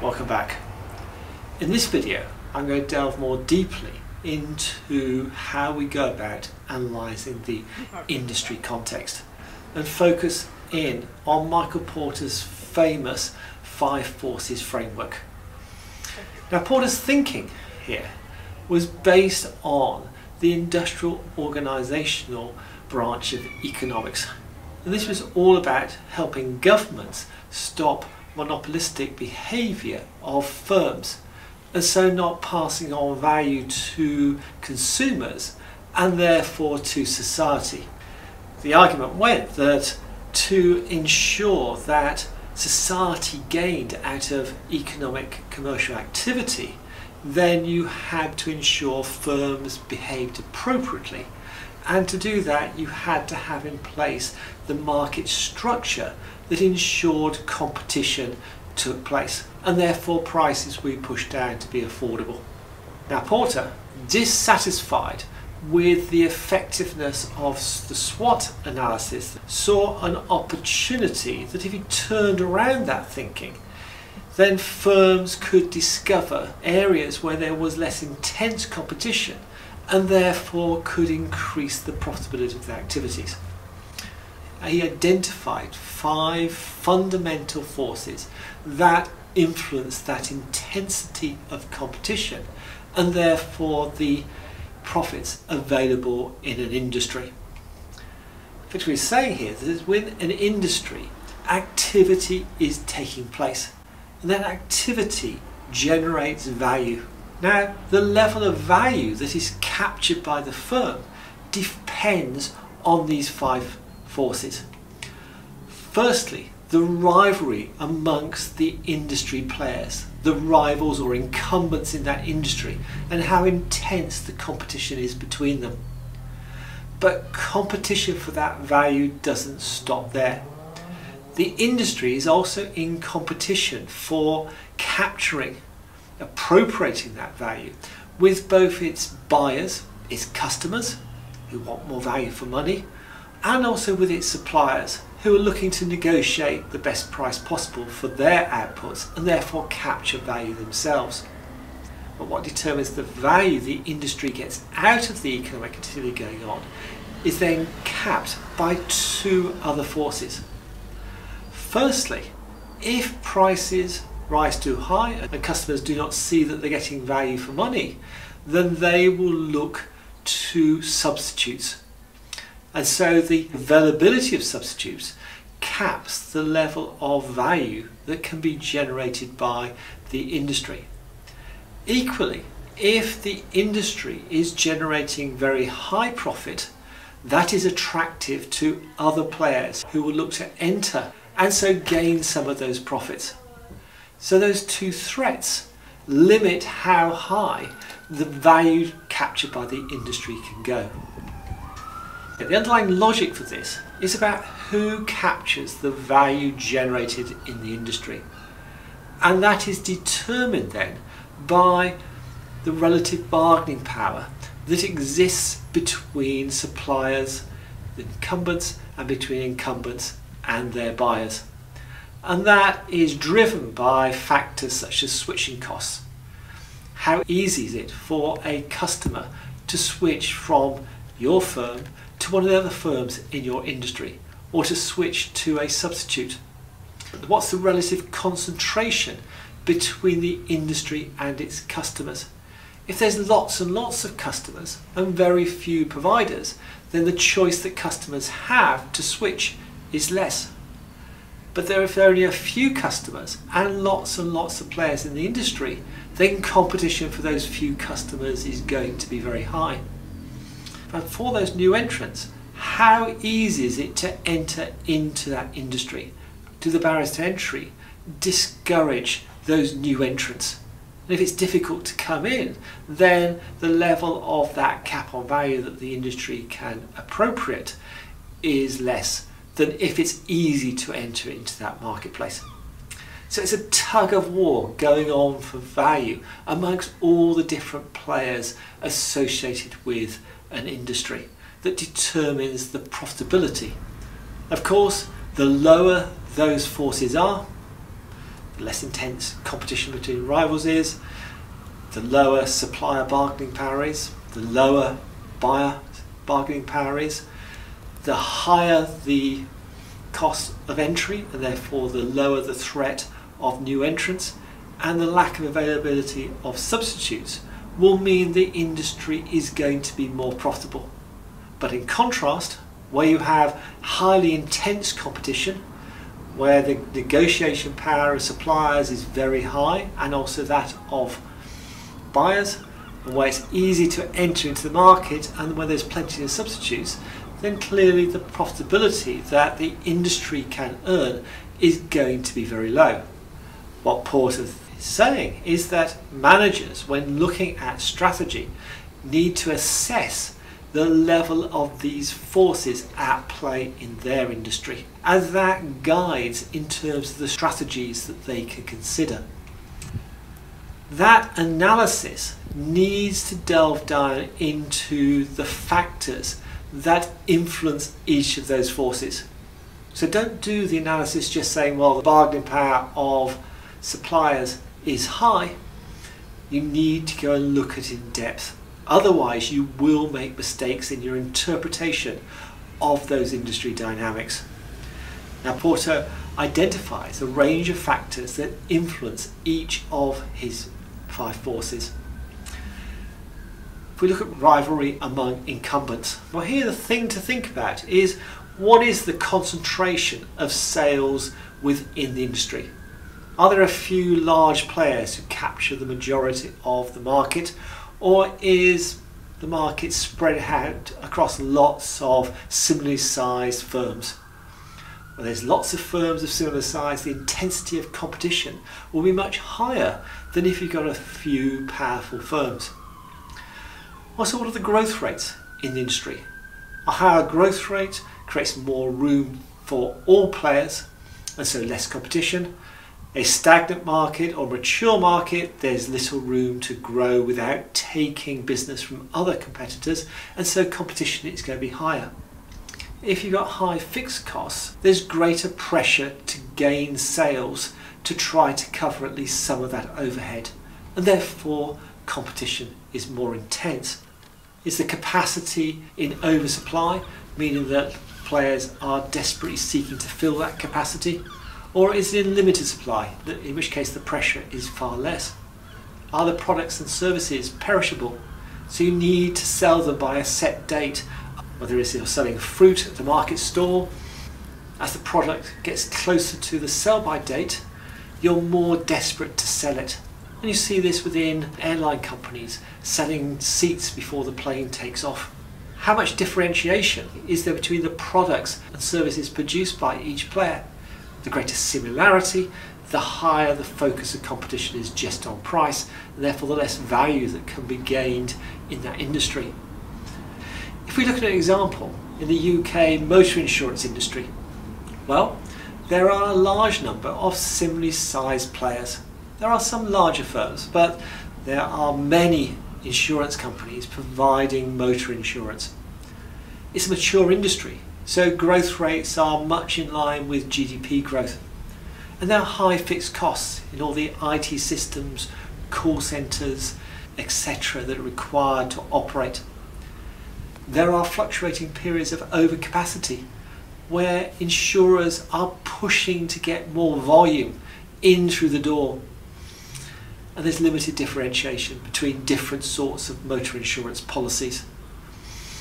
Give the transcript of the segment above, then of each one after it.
Welcome back. In this video I'm going to delve more deeply into how we go about analysing the industry context and focus in on Michael Porter's famous five forces framework. Now Porter's thinking here was based on the industrial organisational branch of economics. And this was all about helping governments stop monopolistic behaviour of firms and so not passing on value to consumers and therefore to society. The argument went that to ensure that society gained out of economic commercial activity, then you had to ensure firms behaved appropriately. And to do that, you had to have in place the market structure that ensured competition took place and therefore prices we pushed down to be affordable. Now Porter, dissatisfied with the effectiveness of the SWOT analysis, saw an opportunity that if he turned around that thinking, then firms could discover areas where there was less intense competition and therefore could increase the profitability of their activities. He identified five fundamental forces that influence that intensity of competition and therefore the profits available in an industry. What we're saying here is that within an industry, activity is taking place and that activity generates value. Now, the level of value that is captured by the firm depends on these five forces. Firstly, the rivalry amongst the industry players, the rivals or incumbents in that industry, and how intense the competition is between them. But competition for that value doesn't stop there. The industry is also in competition for capturing, appropriating that value with both its buyers, its customers, who want more value for money, and also with its suppliers, who are looking to negotiate the best price possible for their outputs and therefore capture value themselves. But what determines the value the industry gets out of the economic activity going on is then capped by two other forces. Firstly, if prices rise too high and customers do not see that they're getting value for money, then they will look to substitutes and so the availability of substitutes caps the level of value that can be generated by the industry. Equally, if the industry is generating very high profit, that is attractive to other players who will look to enter and so gain some of those profits. So those two threats limit how high the value captured by the industry can go. The underlying logic for this is about who captures the value generated in the industry. And that is determined then by the relative bargaining power that exists between suppliers, incumbents, and between incumbents and their buyers. And that is driven by factors such as switching costs. How easy is it for a customer to switch from your firm to one of the other firms in your industry or to switch to a substitute. What's the relative concentration between the industry and its customers? If there's lots and lots of customers and very few providers, then the choice that customers have to switch is less. But there, are only a few customers and lots and lots of players in the industry, then competition for those few customers is going to be very high. But for those new entrants, how easy is it to enter into that industry? Do the barriers to entry discourage those new entrants? And if it's difficult to come in, then the level of that cap on value that the industry can appropriate is less than if it's easy to enter into that marketplace. So it's a tug of war going on for value amongst all the different players associated with an industry that determines the profitability. Of course, the lower those forces are, the less intense competition between rivals is, the lower supplier bargaining power is, the lower buyer bargaining power is, the higher the cost of entry and therefore the lower the threat of new entrants and the lack of availability of substitutes will mean the industry is going to be more profitable. But in contrast, where you have highly intense competition, where the negotiation power of suppliers is very high and also that of buyers, and where it's easy to enter into the market and where there's plenty of substitutes, then clearly the profitability that the industry can earn is going to be very low. What Porter is saying is that managers, when looking at strategy, need to assess the level of these forces at play in their industry, as that guides in terms of the strategies that they can consider. That analysis needs to delve down into the factors that influence each of those forces. So don't do the analysis just saying, well, the bargaining power of suppliers is high. You need to go and look at it in depth. Otherwise, you will make mistakes in your interpretation of those industry dynamics. Now, Porter identifies a range of factors that influence each of his five forces. If we look at rivalry among incumbents, well, here the thing to think about is what is the concentration of sales within the industry? Are there a few large players who capture the majority of the market, or is the market spread out across lots of similarly sized firms? Well, there's lots of firms of similar size, the intensity of competition will be much higher than if you've got a few powerful firms. What sort of the growth rates in the industry? A higher growth rate creates more room for all players and so less competition a stagnant market or mature market, there's little room to grow without taking business from other competitors, and so competition is going to be higher. If you've got high fixed costs, there's greater pressure to gain sales to try to cover at least some of that overhead, and therefore competition is more intense. Is the capacity in oversupply, meaning that players are desperately seeking to fill that capacity? Or is it in limited supply, in which case the pressure is far less? Are the products and services perishable? So you need to sell them by a set date, whether it's you're selling fruit at the market stall. As the product gets closer to the sell by date, you're more desperate to sell it. And you see this within airline companies selling seats before the plane takes off. How much differentiation is there between the products and services produced by each player? the greater similarity, the higher the focus of competition is just on price, and therefore the less value that can be gained in that industry. If we look at an example in the UK motor insurance industry, well, there are a large number of similarly sized players. There are some larger firms, but there are many insurance companies providing motor insurance. It's a mature industry so growth rates are much in line with GDP growth. And there are high fixed costs in all the IT systems, call centres, etc. that are required to operate. There are fluctuating periods of overcapacity where insurers are pushing to get more volume in through the door. And there's limited differentiation between different sorts of motor insurance policies.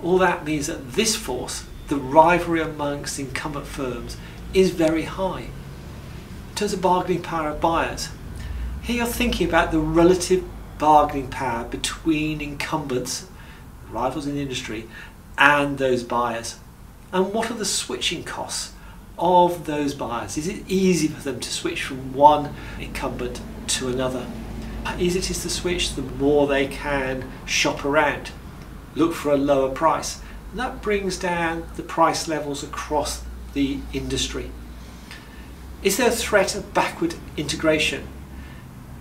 All that means that this force the rivalry amongst incumbent firms is very high. In terms of bargaining power of buyers, here you're thinking about the relative bargaining power between incumbents, rivals in the industry, and those buyers. And what are the switching costs of those buyers? Is it easy for them to switch from one incumbent to another? Easy it is to switch, the more they can shop around, look for a lower price. And that brings down the price levels across the industry. Is there a threat of backward integration?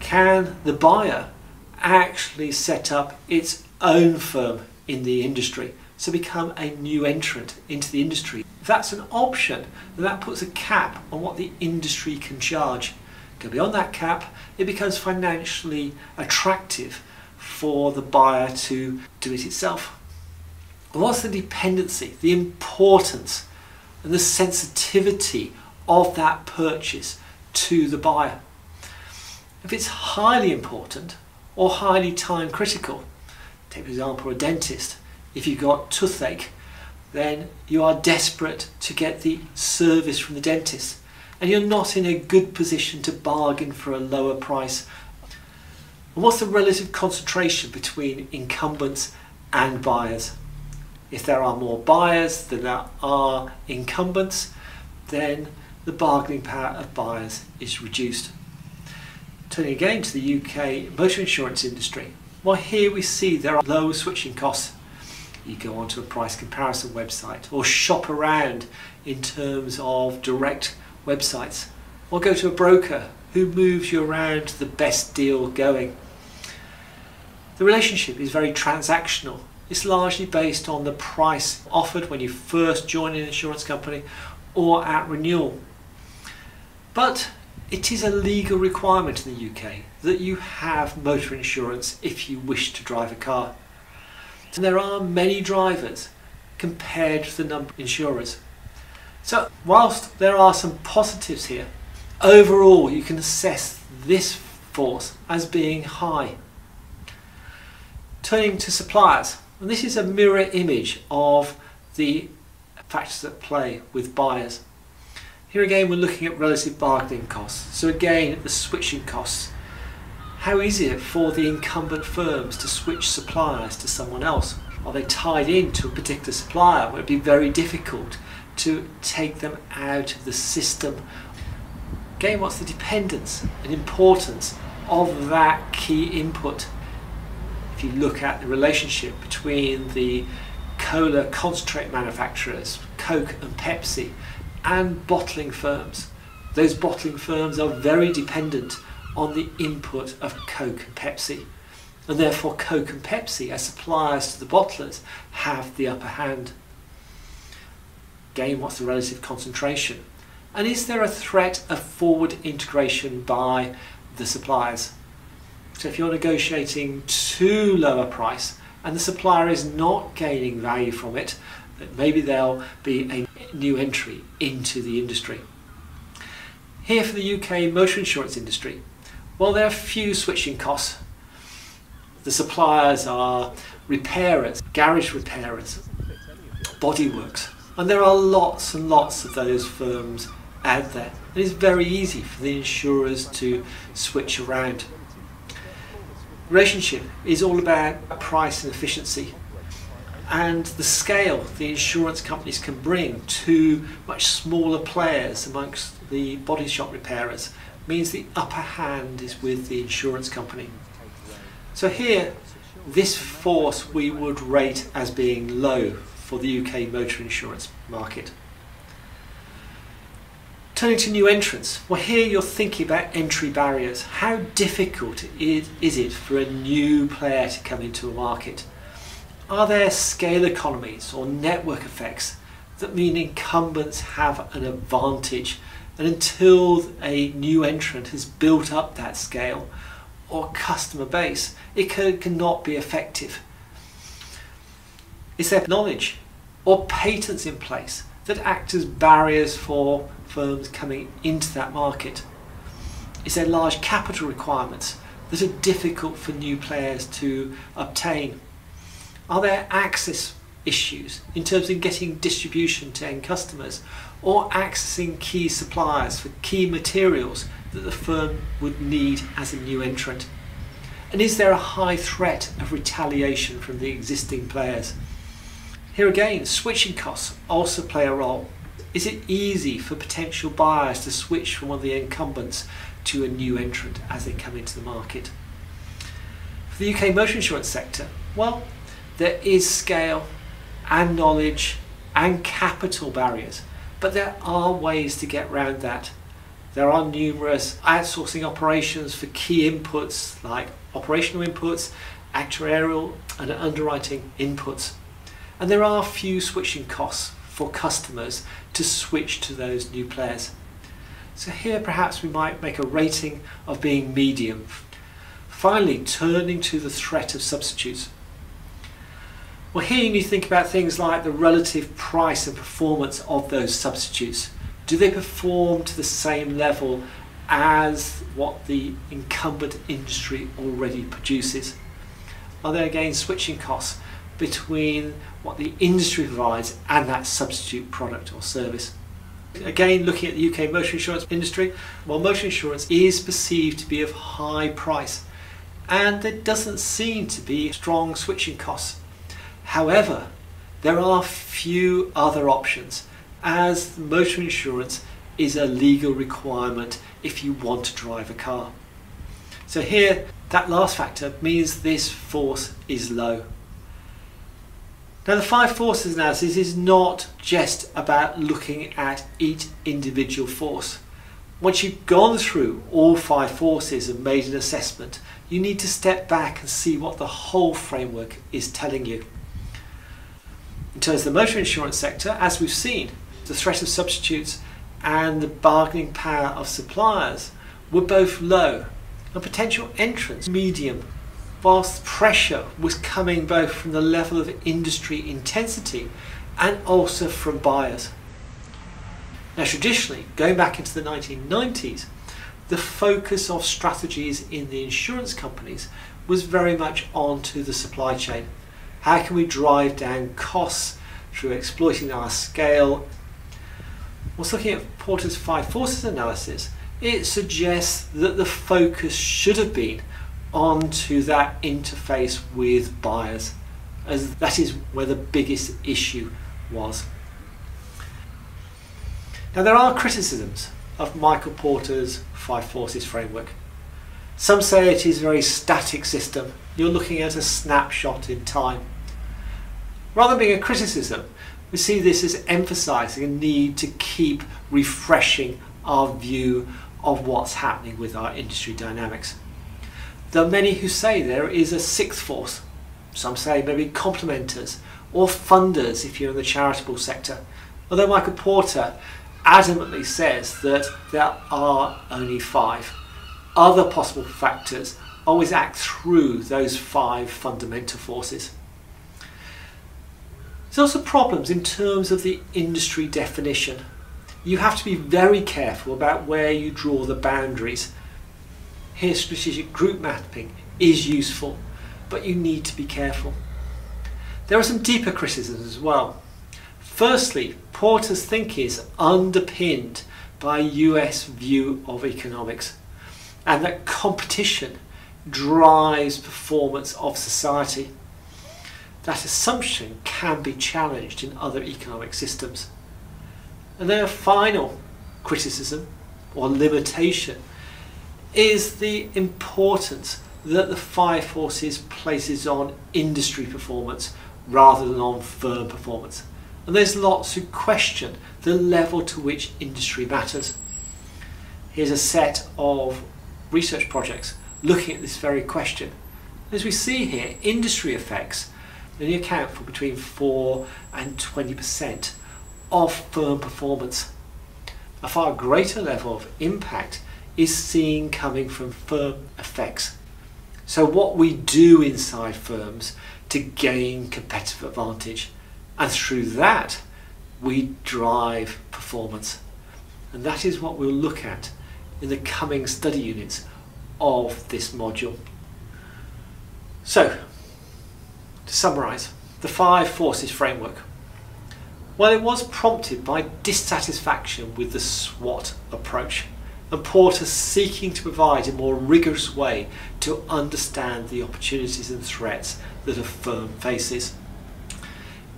Can the buyer actually set up its own firm in the industry? So become a new entrant into the industry. If that's an option, then that puts a cap on what the industry can charge. Go beyond that cap, it becomes financially attractive for the buyer to do it itself. what's the dependency, the importance, and the sensitivity of that purchase to the buyer? If it's highly important or highly time critical, take for example a dentist, if you've got toothache, then you are desperate to get the service from the dentist and you're not in a good position to bargain for a lower price. What's the relative concentration between incumbents and buyers? If there are more buyers than there are incumbents, then the bargaining power of buyers is reduced. Turning again to the UK motor insurance industry, well here we see there are low switching costs. You go onto a price comparison website or shop around in terms of direct websites or go to a broker who moves you around the best deal going. The relationship is very transactional. It's largely based on the price offered when you first join an insurance company or at renewal. But it is a legal requirement in the UK that you have motor insurance if you wish to drive a car. And there are many drivers compared to the number of insurers. So whilst there are some positives here, overall you can assess this force as being high. Turning to suppliers, and this is a mirror image of the factors at play with buyers. Here again we're looking at relative bargaining costs. So again the switching costs. How easy is it for the incumbent firms to switch suppliers to someone else? Are they tied in to a particular supplier? Would it be very difficult to take them out of the system. Again, what's the dependence and importance of that key input? If you look at the relationship between the cola concentrate manufacturers, Coke and Pepsi, and bottling firms, those bottling firms are very dependent on the input of Coke and Pepsi. And therefore, Coke and Pepsi, as suppliers to the bottlers, have the upper hand. Again, what's the relative concentration? And is there a threat of forward integration by the suppliers? So if you're negotiating too low a price and the supplier is not gaining value from it, that maybe there'll be a new entry into the industry. Here for the UK motor insurance industry, well there are few switching costs. The suppliers are repairers, garage repairers, bodyworks, and there are lots and lots of those firms out there. It is very easy for the insurers to switch around. Relationship is all about price and efficiency and the scale the insurance companies can bring to much smaller players amongst the body shop repairers means the upper hand is with the insurance company. So here, this force we would rate as being low for the UK motor insurance market. Turning to new entrants, well here you're thinking about entry barriers. How difficult is, it for a new player to come into a market? Are there scale economies or network effects that mean incumbents have an advantage and until a new entrant has built up that scale or customer base, it can, cannot be effective. Is there knowledge or patents in place that act as barriers for firms coming into that market? Is there large capital requirements that are difficult for new players to obtain? Are there access issues in terms of getting distribution to end customers or accessing key suppliers for key materials that the firm would need as a new entrant? And is there a high threat of retaliation from the existing players? Here again, switching costs also play a role. Is it easy for potential buyers to switch from one of the incumbents to a new entrant as they come into the market? For the UK motor insurance sector, well, there is scale and knowledge and capital barriers, but there are ways to get around that. There are numerous outsourcing operations for key inputs like operational inputs, actuarial and underwriting inputs. And there are few switching costs for customers to switch to those new players. So here perhaps we might make a rating of being medium. Finally, turning to the threat of substitutes. Well, here you need to think about things like the relative price and performance of those substitutes. Do they perform to the same level as what the incumbent industry already produces? Are there again switching costs between what the industry provides and that substitute product or service? Again, looking at the UK motor insurance industry, well, motor insurance is perceived to be of high price and there doesn't seem to be strong switching costs. However, there are few other options as motor insurance is a legal requirement if you want to drive a car. So here, that last factor means this force is low. Now the five forces analysis is not just about looking at each individual force. Once you've gone through all five forces and made an assessment, you need to step back and see what the whole framework is telling you. In terms of the motor insurance sector, as we've seen, the threat of substitutes and the bargaining power of suppliers were both low and potential entrants medium, whilst pressure was coming both from the level of industry intensity and also from buyers. Now traditionally, going back into the 1990s, the focus of strategies in the insurance companies was very much onto the supply chain how can we drive down costs through exploiting our scale? Whilst looking at Porter's five forces analysis, it suggests that the focus should have been onto that interface with buyers, as that is where the biggest issue was. Now there are criticisms of Michael Porter's five forces framework. Some say it is a very static system. You're looking at a snapshot in time. Rather than being a criticism, we see this as emphasizing a need to keep refreshing our view of what's happening with our industry dynamics. There are many who say there is a sixth force. Some say maybe complementers or funders if you're in the charitable sector. Although Michael Porter adamantly says that there are only five. Other possible factors always act through those five fundamental forces. There's also problems in terms of the industry definition. You have to be very careful about where you draw the boundaries. Here strategic group mapping is useful, but you need to be careful. There are some deeper criticisms as well. Firstly, Porter's thinking is underpinned by US view of economics and that competition drives performance of society that assumption can be challenged in other economic systems. And then a final criticism or limitation is the importance that the five forces places on industry performance rather than on firm performance. And there's lots who question the level to which industry matters. Here's a set of research projects looking at this very question. As we see here, industry effects only account for between 4 and 20% of firm performance. A far greater level of impact is seen coming from firm effects. So what we do inside firms to gain competitive advantage and through that we drive performance. And that is what we'll look at in the coming study units of this module. So to summarise, the five forces framework. Well, it was prompted by dissatisfaction with the SWOT approach and Porter seeking to provide a more rigorous way to understand the opportunities and threats that a firm faces.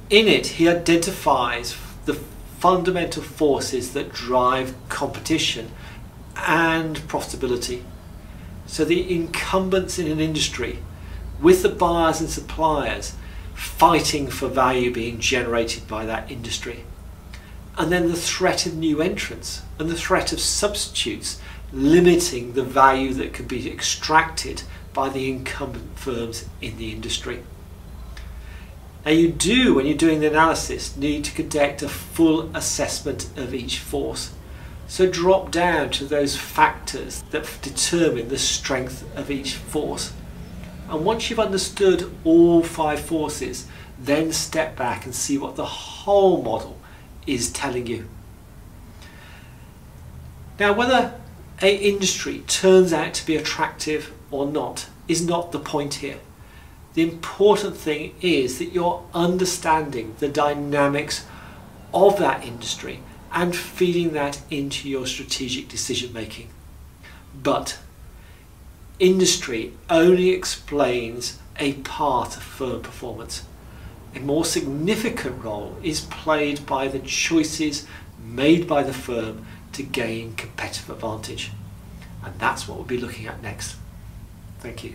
In it, he identifies the fundamental forces that drive competition and profitability. So the incumbents in an industry with the buyers and suppliers fighting for value being generated by that industry. And then the threat of new entrants and the threat of substitutes limiting the value that can be extracted by the incumbent firms in the industry. Now you do, when you're doing the analysis, need to conduct a full assessment of each force. So drop down to those factors that determine the strength of each force. And once you've understood all five forces, then step back and see what the whole model is telling you. Now, whether a industry turns out to be attractive or not is not the point here. The important thing is that you're understanding the dynamics of that industry and feeding that into your strategic decision making. But industry only explains a part of firm performance. A more significant role is played by the choices made by the firm to gain competitive advantage. And that's what we'll be looking at next. Thank you.